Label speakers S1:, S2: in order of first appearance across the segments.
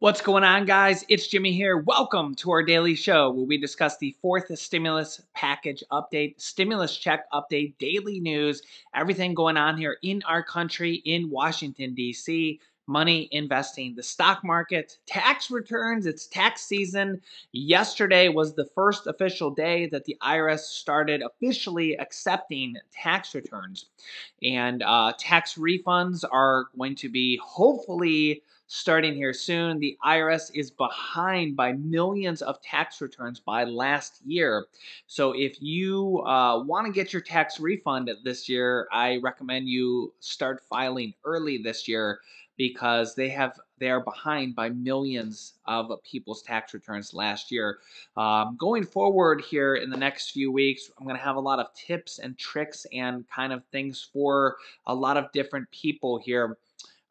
S1: What's going on, guys? It's Jimmy here. Welcome to our daily show where we discuss the fourth stimulus package update, stimulus check update, daily news, everything going on here in our country, in Washington, D.C., money investing, the stock market, tax returns. It's tax season. Yesterday was the first official day that the IRS started officially accepting tax returns. And uh, tax refunds are going to be hopefully starting here soon. The IRS is behind by millions of tax returns by last year. So if you uh, want to get your tax refund this year, I recommend you start filing early this year because they have they are behind by millions of people's tax returns last year. Um, going forward here in the next few weeks, I'm going to have a lot of tips and tricks and kind of things for a lot of different people here.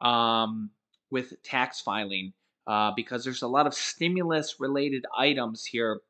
S1: Um, with tax filing uh, because there's a lot of stimulus related items here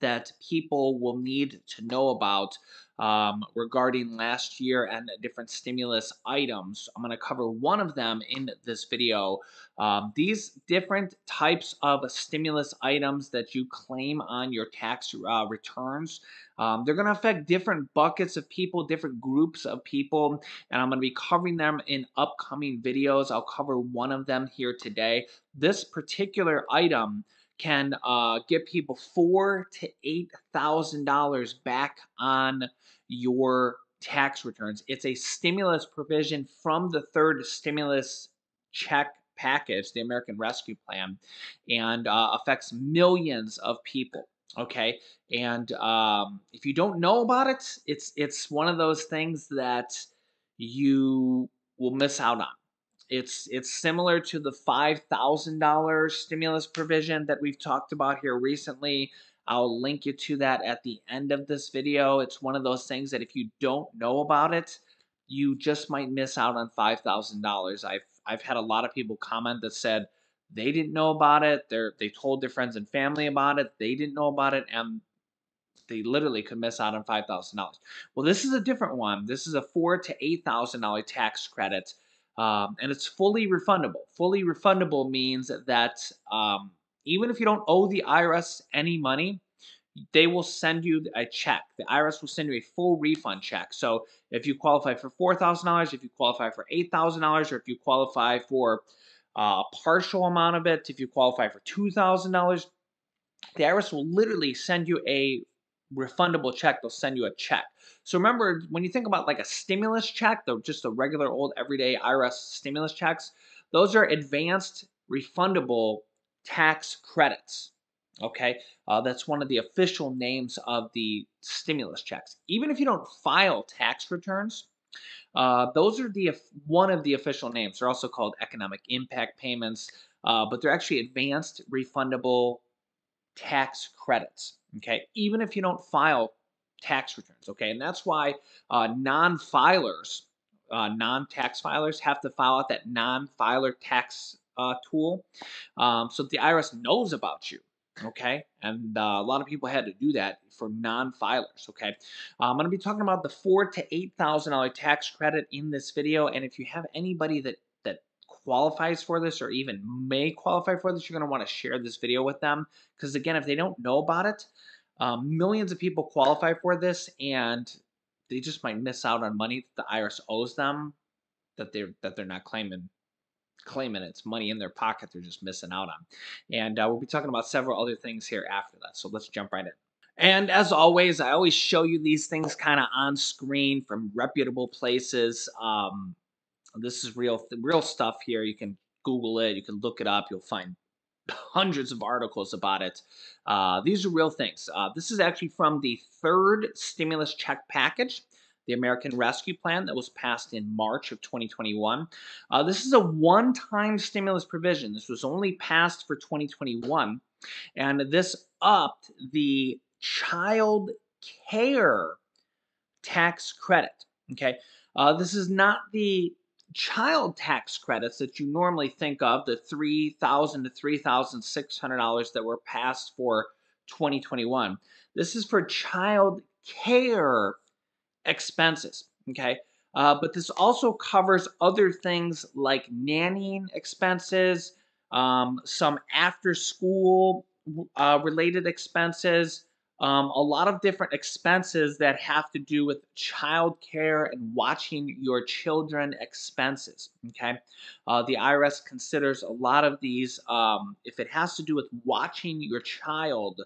S1: that people will need to know about um, regarding last year and different stimulus items. I'm going to cover one of them in this video. Um, these different types of stimulus items that you claim on your tax uh, returns, um, they're going to affect different buckets of people, different groups of people, and I'm going to be covering them in upcoming videos. I'll cover one of them here today. This particular item can uh, get people four to eight thousand dollars back on your tax returns. It's a stimulus provision from the third stimulus check package, the American Rescue Plan, and uh, affects millions of people. Okay, and um, if you don't know about it, it's it's one of those things that you will miss out on. It's it's similar to the five thousand dollars stimulus provision that we've talked about here recently. I'll link you to that at the end of this video. It's one of those things that if you don't know about it, you just might miss out on five thousand dollars. I've I've had a lot of people comment that said they didn't know about it. They're they told their friends and family about it. They didn't know about it, and they literally could miss out on five thousand dollars. Well, this is a different one. This is a four to eight thousand dollar tax credit um, and it's fully refundable. Fully refundable means that um, even if you don't owe the IRS any money, they will send you a check. The IRS will send you a full refund check. So if you qualify for $4,000, if you qualify for $8,000, or if you qualify for uh, a partial amount of it, if you qualify for $2,000, the IRS will literally send you a refundable check. They'll send you a check. So remember, when you think about like a stimulus check, though just the regular old everyday IRS stimulus checks, those are advanced refundable tax credits. Okay, uh, that's one of the official names of the stimulus checks. Even if you don't file tax returns, uh, those are the one of the official names. They're also called economic impact payments, uh, but they're actually advanced refundable tax credits. Okay, even if you don't file tax returns. Okay, and that's why uh, non-filers, uh, non-tax filers, have to file out that non-filer tax uh, tool, um, so the IRS knows about you. Okay, and uh, a lot of people had to do that for non-filers. Okay, I'm going to be talking about the four to eight thousand dollar tax credit in this video, and if you have anybody that qualifies for this or even may qualify for this, you're going to want to share this video with them because again, if they don't know about it, um, millions of people qualify for this, and they just might miss out on money that the IRS owes them that they're that they're not claiming claiming it's money in their pocket they're just missing out on. And uh, we'll be talking about several other things here after that. So let's jump right in. And as always, I always show you these things kind of on screen from reputable places. Um, this is real real stuff here. You can Google it. You can look it up. You'll find hundreds of articles about it. Uh, these are real things. Uh, this is actually from the third stimulus check package, the American Rescue Plan that was passed in March of 2021. Uh, this is a one-time stimulus provision. This was only passed for 2021, and this upped the child care tax credit. Okay, uh, this is not the child tax credits that you normally think of, the 3,000 to $3,600 that were passed for 2021. This is for child care expenses, okay? Uh, but this also covers other things like nannying expenses, um, some after school uh, related expenses, um, a lot of different expenses that have to do with childcare and watching your children expenses. Okay, uh, the IRS considers a lot of these um, if it has to do with watching your child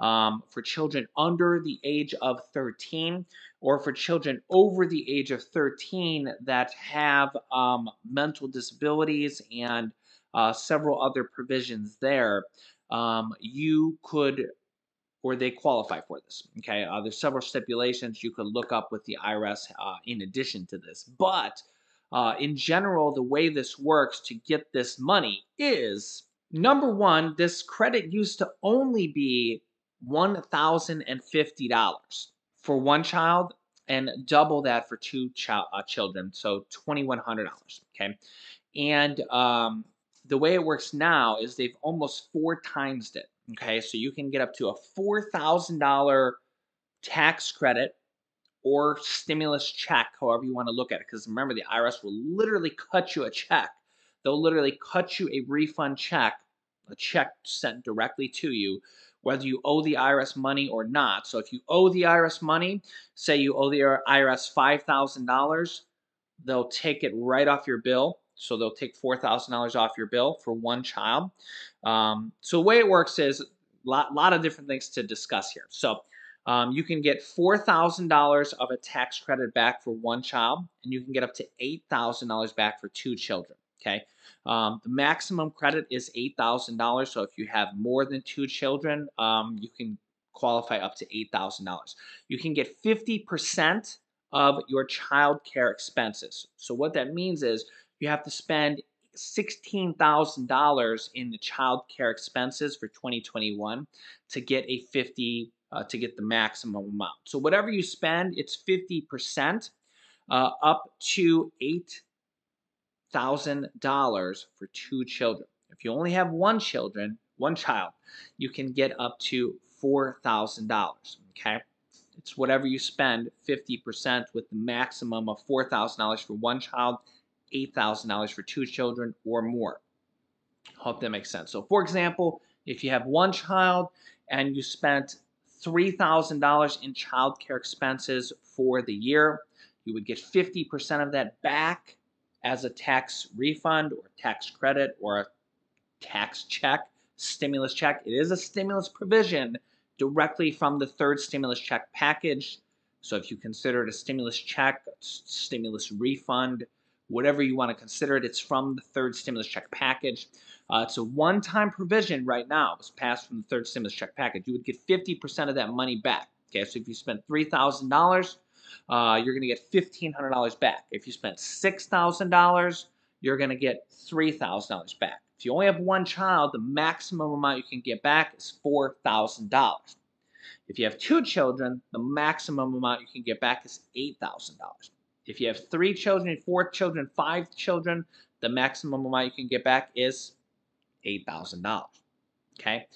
S1: um, for children under the age of 13 or for children over the age of 13 that have um, mental disabilities and uh, several other provisions there. Um, you could or they qualify for this. Okay, uh, there's several stipulations you could look up with the IRS uh, in addition to this, but uh, in general, the way this works to get this money is number one, this credit used to only be $1,050 for one child and double that for two uh, children, so $2,100. Okay, and um, the way it works now is they've almost four times it. Okay, so you can get up to a $4,000 tax credit or stimulus check, however you want to look at it. Because remember, the IRS will literally cut you a check. They'll literally cut you a refund check, a check sent directly to you, whether you owe the IRS money or not. So if you owe the IRS money, say you owe the IRS $5,000, they'll take it right off your bill so they'll take $4,000 off your bill for one child. Um, so the way it works is a lot, lot of different things to discuss here. So um, you can get $4,000 of a tax credit back for one child, and you can get up to $8,000 back for two children. Okay. Um, the maximum credit is $8,000. So if you have more than two children, um, you can qualify up to $8,000. You can get 50% of your child care expenses. So what that means is you have to spend $16,000 in the child care expenses for 2021 to get a 50 uh, to get the maximum amount. So whatever you spend, it's 50% uh, up to $8,000 for two children. If you only have one children, one child, you can get up to $4,000, okay? It's whatever you spend, 50% with the maximum of $4,000 for one child $8,000 for two children or more. Hope that makes sense. So, for example, if you have one child and you spent $3,000 in child care expenses for the year, you would get 50% of that back as a tax refund or tax credit or a tax check, stimulus check. It is a stimulus provision directly from the third stimulus check package. So if you consider it a stimulus check, stimulus refund, whatever you want to consider it. It's from the third stimulus check package. Uh, it's a one-time provision right now. It was passed from the third stimulus check package. You would get 50% of that money back. Okay, so if you spent $3,000, uh, you're going to get $1,500 back. If you spent $6,000, you're going to get $3,000 back. If you only have one child, the maximum amount you can get back is $4,000. If you have two children, the maximum amount you can get back is $8,000. If you have three children, four children, five children, the maximum amount you can get back is $8,000. Okay?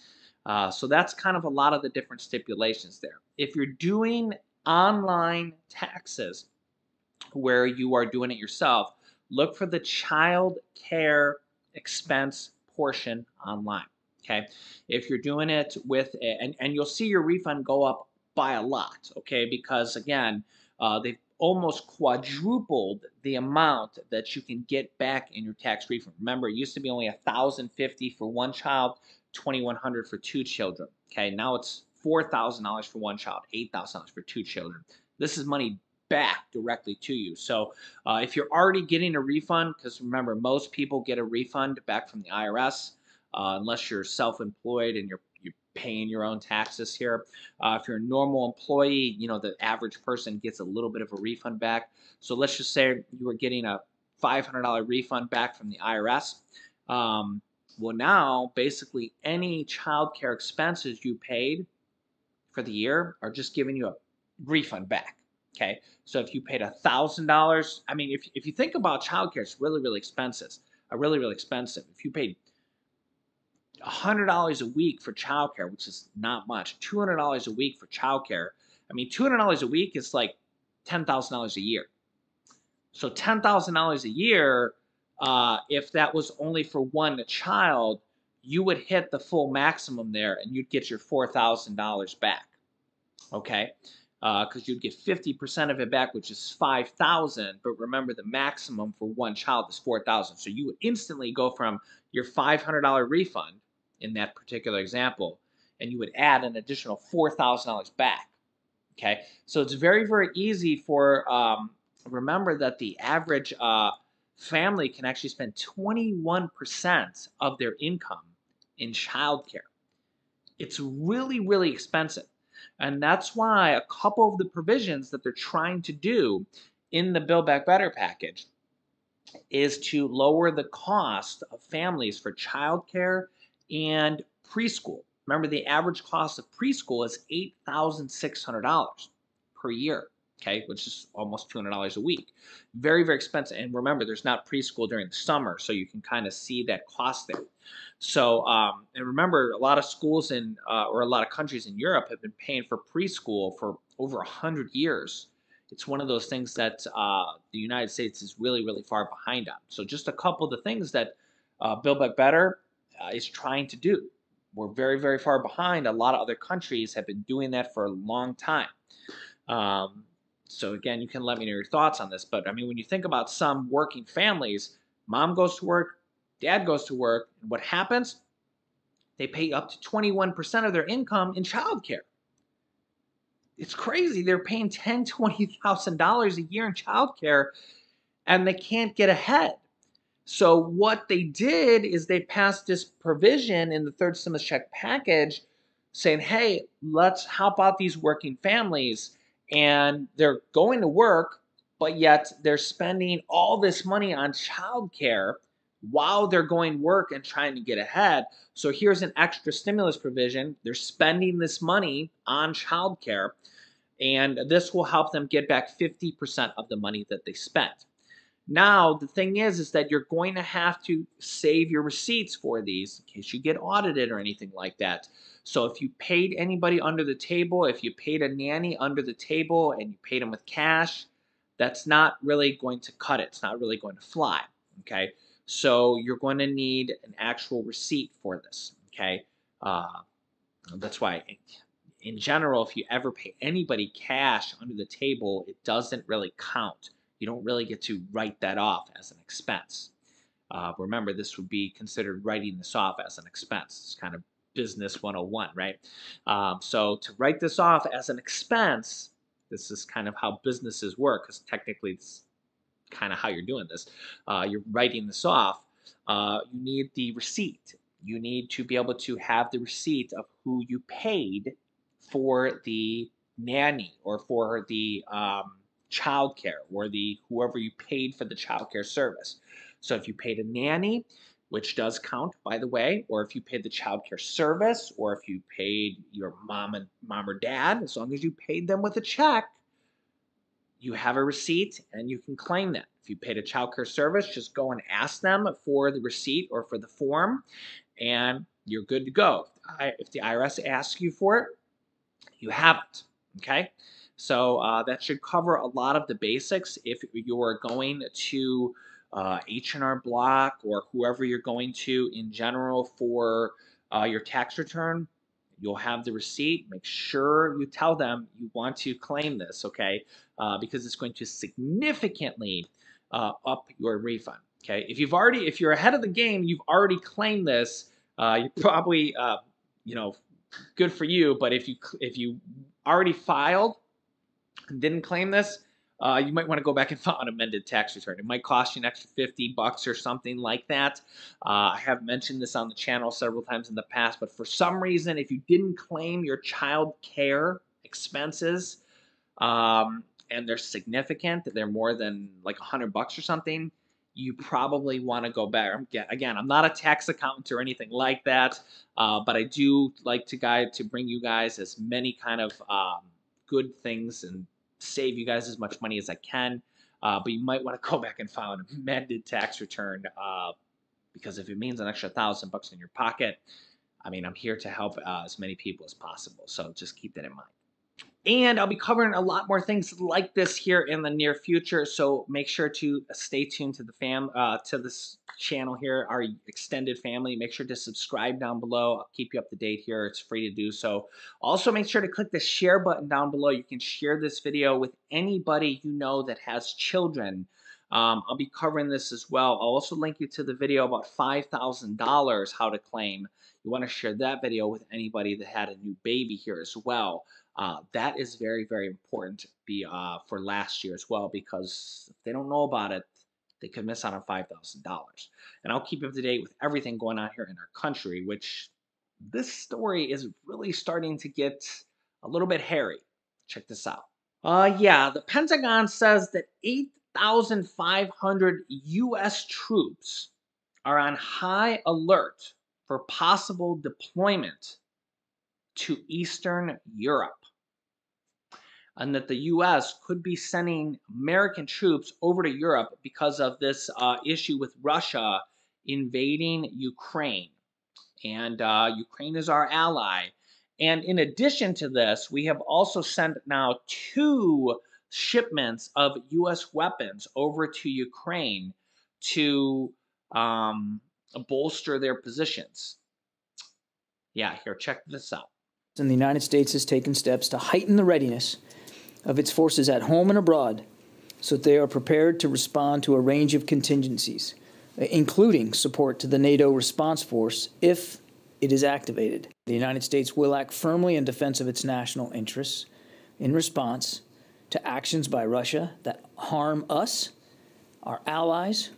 S1: Uh, so that's kind of a lot of the different stipulations there. If you're doing online taxes where you are doing it yourself, look for the child care expense portion online. Okay, if you're doing it with, and, and you'll see your refund go up by a lot, okay, because again, uh, they've almost quadrupled the amount that you can get back in your tax refund. Remember, it used to be only 1,050 for one child, 2,100 for two children. Okay, now it's $4,000 for one child, $8,000 for two children. This is money back directly to you. So uh, if you're already getting a refund, because remember, most people get a refund back from the IRS, uh, unless you're self-employed and you're paying your own taxes here. Uh, if you're a normal employee, you know, the average person gets a little bit of a refund back. So let's just say you were getting a $500 refund back from the IRS. Um, well, now basically any child care expenses you paid for the year are just giving you a refund back. Okay, so if you paid a thousand dollars, I mean, if if you think about childcare, it's really really expensive. Uh, really really expensive. If you paid $100 a week for childcare, which is not much. $200 a week for childcare. I mean, $200 a week is like $10,000 a year. So $10,000 a year, uh, if that was only for one child, you would hit the full maximum there and you'd get your $4,000 back. Okay? Because uh, you'd get 50% of it back, which is 5000 But remember, the maximum for one child is 4000 So you would instantly go from your $500 refund in that particular example, and you would add an additional $4,000 back. Okay? So it's very, very easy for, um, remember that the average uh, family can actually spend 21% of their income in childcare. It's really, really expensive. And that's why a couple of the provisions that they're trying to do in the Build Back Better package is to lower the cost of families for childcare and preschool. Remember, the average cost of preschool is $8,600 per year okay, which is almost $200 a week. Very, very expensive. And remember, there's not preschool during the summer, so you can kind of see that cost there. So, um, and remember, a lot of schools in, uh, or a lot of countries in Europe have been paying for preschool for over 100 years. It's one of those things that uh, the United States is really, really far behind on. So, just a couple of the things that uh, Build Back Better uh, is trying to do. We're very, very far behind. A lot of other countries have been doing that for a long time. Um, so again, you can let me know your thoughts on this. But I mean, when you think about some working families, mom goes to work, dad goes to work, and what happens? They pay up to 21% of their income in childcare. It's crazy. They're paying $10,000, $20,000 a year in childcare and they can't get ahead. So what they did is they passed this provision in the third stimulus check package saying, hey, let's help out these working families and they're going to work, but yet they're spending all this money on childcare while they're going work and trying to get ahead. So here's an extra stimulus provision. They're spending this money on childcare, and this will help them get back 50% of the money that they spent. Now, the thing is, is that you're going to have to save your receipts for these in case you get audited or anything like that. So if you paid anybody under the table, if you paid a nanny under the table and you paid them with cash, that's not really going to cut it. It's not really going to fly, okay? So you're going to need an actual receipt for this, okay? Uh, that's why, in general, if you ever pay anybody cash under the table, it doesn't really count you don't really get to write that off as an expense. Uh, remember, this would be considered writing this off as an expense. It's kind of business 101, right? Um, so to write this off as an expense, this is kind of how businesses work, because technically it's kind of how you're doing this. Uh, you're writing this off. Uh, you need the receipt. You need to be able to have the receipt of who you paid for the nanny or for the um, childcare or the whoever you paid for the childcare service. So if you paid a nanny, which does count by the way, or if you paid the childcare service, or if you paid your mom and mom or dad, as long as you paid them with a check, you have a receipt and you can claim that. If you paid a childcare service, just go and ask them for the receipt or for the form, and you're good to go. If the IRS asks you for it, you have it. Okay. So uh, that should cover a lot of the basics if you're going to uh, H&R Block or whoever you're going to in general for uh, your tax return. You'll have the receipt. Make sure you tell them you want to claim this, okay? Uh, because it's going to significantly uh, up your refund. Okay, if you've already, if you're ahead of the game, you've already claimed this. Uh, you're probably, you know, good for you. But if you if you already filed didn't claim this, uh, you might want to go back and file an amended tax return. It might cost you an extra 50 bucks or something like that. Uh, I have mentioned this on the channel several times in the past, but for some reason, if you didn't claim your child care expenses um, and they're significant, that they're more than like 100 bucks or something, you probably want to go back. Again, I'm not a tax accountant or anything like that, uh, but I do like to guide to bring you guys as many kind of um, good things and save you guys as much money as I can. Uh, but you might want to go back and file an amended tax return uh, because if it means an extra thousand bucks in your pocket, I mean, I'm here to help uh, as many people as possible. So just keep that in mind. And I'll be covering a lot more things like this here in the near future. So make sure to stay tuned to the fam uh, to this channel here, our extended family. Make sure to subscribe down below. I'll keep you up to date here. It's free to do so. Also, make sure to click the share button down below. You can share this video with anybody you know that has children. Um, I'll be covering this as well. I'll also link you to the video about $5,000 how to claim. You want to share that video with anybody that had a new baby here as well. Uh, that is very, very important be, uh, for last year as well because if they don't know about it, they could miss out on $5,000. And I'll keep you up to date with everything going on here in our country, which this story is really starting to get a little bit hairy. Check this out. Uh, yeah, the Pentagon says that 8,500 U.S. troops are on high alert for possible deployment to Eastern Europe and that the U.S. could be sending American troops over to Europe because of this uh, issue with Russia invading Ukraine. And uh, Ukraine is our ally. And in addition to this, we have also sent now two shipments of U.S. weapons over to Ukraine to um, bolster their positions. Yeah, here, check this out.
S2: And the United States has taken steps to heighten the readiness of its forces at home and abroad so that they are prepared to respond to a range of contingencies, including support to the NATO response force if it is activated. The United States will act firmly in defense of its national interests in response to actions by Russia that harm us, our allies,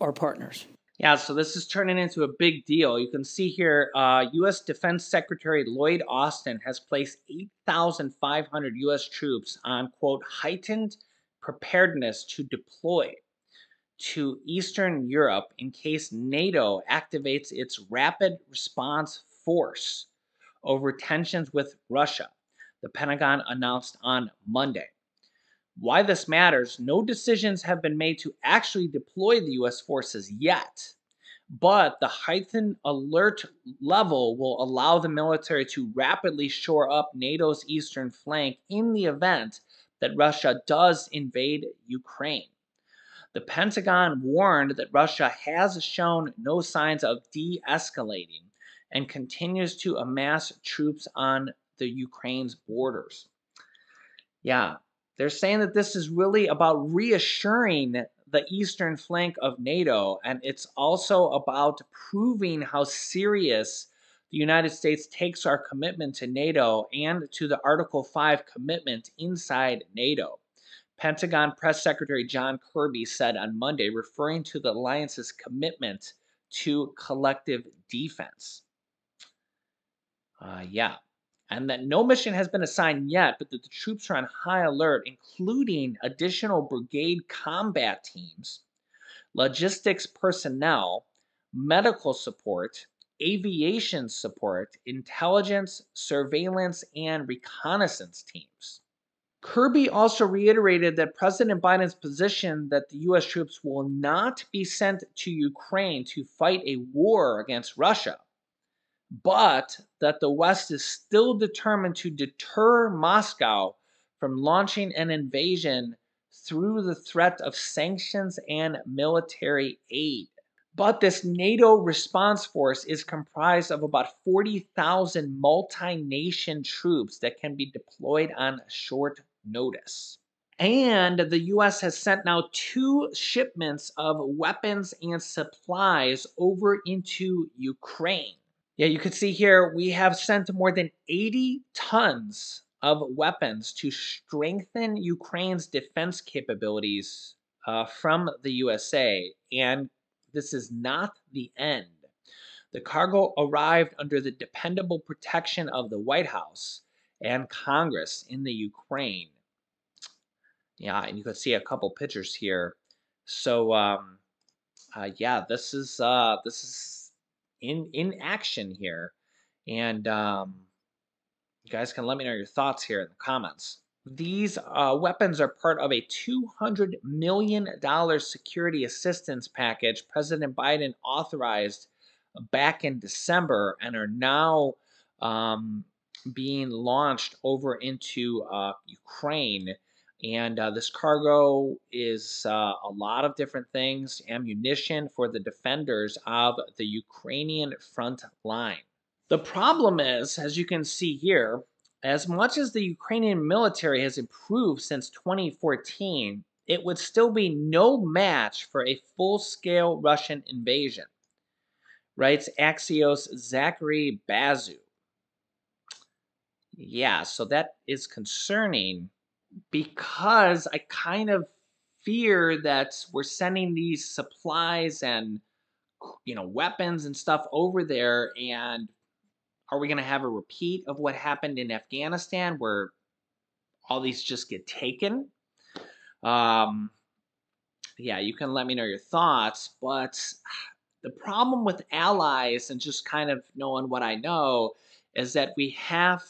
S2: our partners.
S1: Yeah, so this is turning into a big deal. You can see here, uh, U.S. Defense Secretary Lloyd Austin has placed 8,500 U.S. troops on, quote, heightened preparedness to deploy to Eastern Europe in case NATO activates its rapid response force over tensions with Russia, the Pentagon announced on Monday. Why this matters, no decisions have been made to actually deploy the U.S. forces yet, but the heightened alert level will allow the military to rapidly shore up NATO's eastern flank in the event that Russia does invade Ukraine. The Pentagon warned that Russia has shown no signs of de escalating and continues to amass troops on the Ukraine's borders. Yeah, they're saying that this is really about reassuring the eastern flank of NATO, and it's also about proving how serious the United States takes our commitment to NATO and to the Article 5 commitment inside NATO. Pentagon Press Secretary John Kirby said on Monday, referring to the alliance's commitment to collective defense. Uh, yeah, and that no mission has been assigned yet, but that the troops are on high alert, including additional brigade combat teams, logistics personnel, medical support, aviation support, intelligence, surveillance, and reconnaissance teams. Kirby also reiterated that President Biden's position that the U.S. troops will not be sent to Ukraine to fight a war against Russia but that the West is still determined to deter Moscow from launching an invasion through the threat of sanctions and military aid. But this NATO response force is comprised of about 40,000 multi nation troops that can be deployed on short notice. And the US has sent now two shipments of weapons and supplies over into Ukraine. Yeah, you can see here we have sent more than 80 tons of weapons to strengthen Ukraine's defense capabilities uh, from the USA. And this is not the end. The cargo arrived under the dependable protection of the White House and Congress in the Ukraine. Yeah, and you can see a couple pictures here. So, um, uh, yeah, this is uh, this is in in action here. And um, you guys can let me know your thoughts here in the comments. These uh, weapons are part of a $200 million security assistance package President Biden authorized back in December and are now um, being launched over into uh, Ukraine. And uh, this cargo is uh, a lot of different things ammunition for the defenders of the Ukrainian front line. The problem is, as you can see here, as much as the Ukrainian military has improved since 2014, it would still be no match for a full scale Russian invasion, writes Axios Zachary Basu. Yeah, so that is concerning because I kind of fear that we're sending these supplies and you know weapons and stuff over there and are we going to have a repeat of what happened in Afghanistan where all these just get taken? Um, yeah, you can let me know your thoughts, but the problem with allies and just kind of knowing what I know is that we have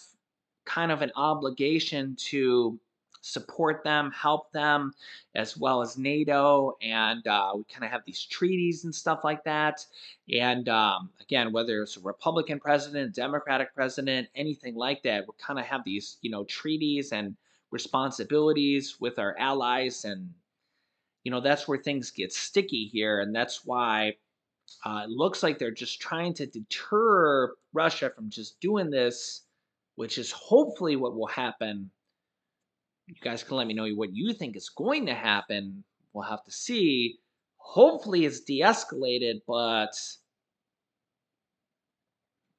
S1: kind of an obligation to support them, help them, as well as NATO. And uh, we kind of have these treaties and stuff like that. And um, again, whether it's a Republican president, Democratic president, anything like that, we kind of have these, you know, treaties and responsibilities with our allies. And, you know, that's where things get sticky here. And that's why. Uh, it looks like they're just trying to deter Russia from just doing this, which is hopefully what will happen you guys can let me know what you think is going to happen. We'll have to see. Hopefully, it's de escalated, but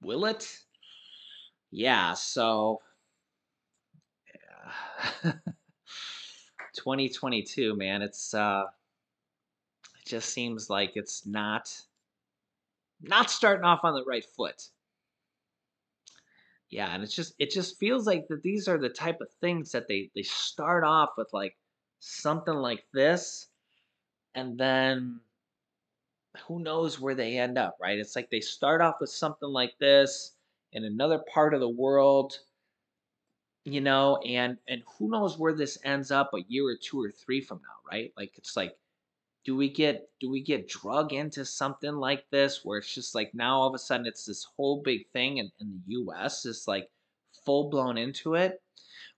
S1: will it? Yeah, so. Yeah. 2022, man, it's uh it just seems like it's not not starting off on the right foot yeah and it's just it just feels like that these are the type of things that they they start off with like something like this and then who knows where they end up right? It's like they start off with something like this in another part of the world you know and and who knows where this ends up a year or two or three from now right? Like it's like do we get do we get drug into something like this where it's just like now all of a sudden it's this whole big thing in, in the us is like full blown into it?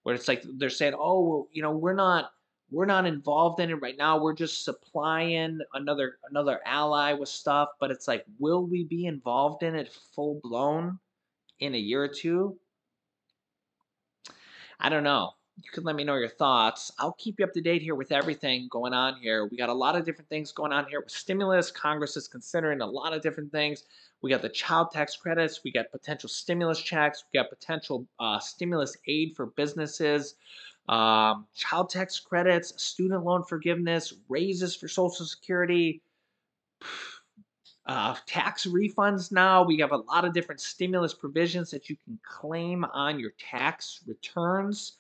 S1: Where it's like they're saying oh you know we're not we're not involved in it right now. We're just supplying another another ally with stuff. But it's like will we be involved in it full blown in a year or two? I don't know you can let me know your thoughts. I'll keep you up to date here with everything going on here. We got a lot of different things going on here with stimulus. Congress is considering a lot of different things. We got the child tax credits. We got potential stimulus checks. We got potential uh, stimulus aid for businesses, um, child tax credits, student loan forgiveness, raises for Social Security. Uh, tax refunds now. We have a lot of different stimulus provisions that you can claim on your tax returns.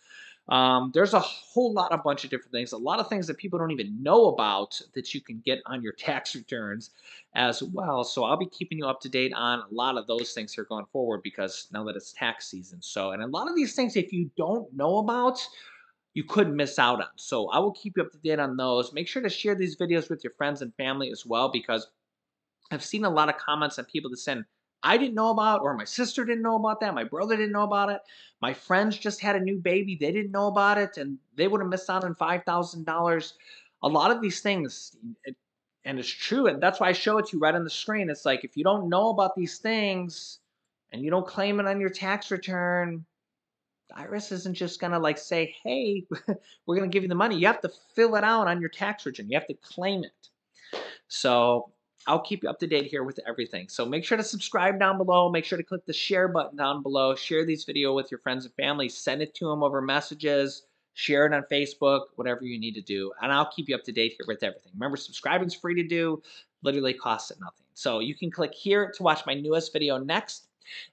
S1: Um, there's a whole lot, a bunch of different things, a lot of things that people don't even know about that you can get on your tax returns as well. So I'll be keeping you up to date on a lot of those things here going forward because now that it's tax season. So, and a lot of these things, if you don't know about, you could miss out on. So I will keep you up to date on those. Make sure to share these videos with your friends and family as well because I've seen a lot of comments on people that send I didn't know about, or my sister didn't know about that, my brother didn't know about it, my friends just had a new baby, they didn't know about it, and they would have missed out on $5,000. A lot of these things, it, and it's true, and that's why I show it to you right on the screen. It's like if you don't know about these things and you don't claim it on your tax return, the IRS isn't just gonna like say, hey, we're gonna give you the money. You have to fill it out on your tax return. You have to claim it. So I'll keep you up to date here with everything. So make sure to subscribe down below. Make sure to click the share button down below. Share these video with your friends and family. Send it to them over messages. Share it on Facebook, whatever you need to do. And I'll keep you up to date here with everything. Remember, subscribing is free to do. Literally costs it nothing. So you can click here to watch my newest video next.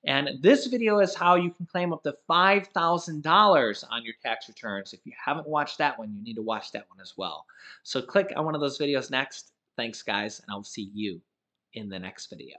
S1: And this video is how you can claim up to $5,000 on your tax returns. If you haven't watched that one, you need to watch that one as well. So click on one of those videos next Thanks, guys, and I'll see you in the next video.